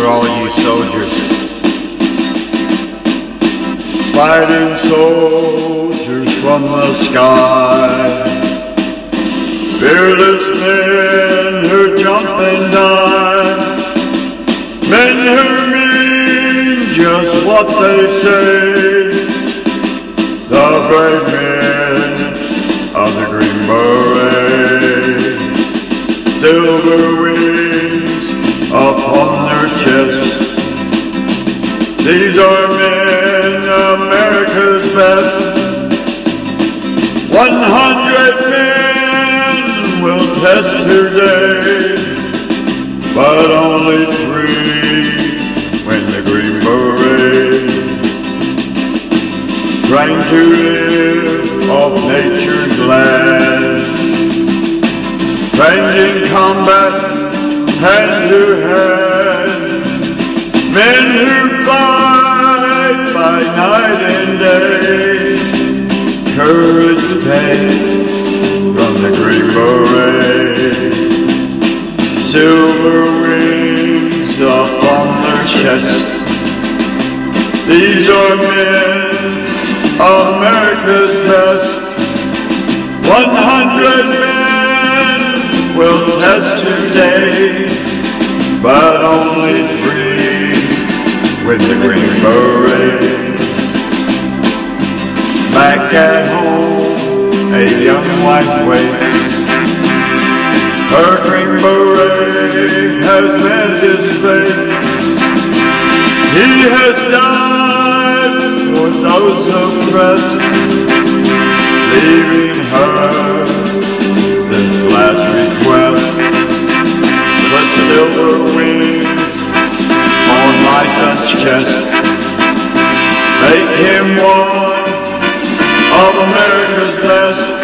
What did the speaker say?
for all you soldiers. Fighting soldiers from the sky. Fearless men who jump and die. Men who mean just what they say. The brave men of the Green Beret. Silver wings upon today, but only three when the Green Beret. Trying to live off nature's land, in combat hand to hand. Men who fight by night and day, courage take from the Green Beret. Silver wings upon their chest. These are men, America's best. One hundred men will test today, but only three with the Green Beret. Back at home, a young wife waits. Her Green Beret has met his fate. He has died for those oppressed, leaving her this last request. Put silver wings on my son's chest. Make him one of America's best.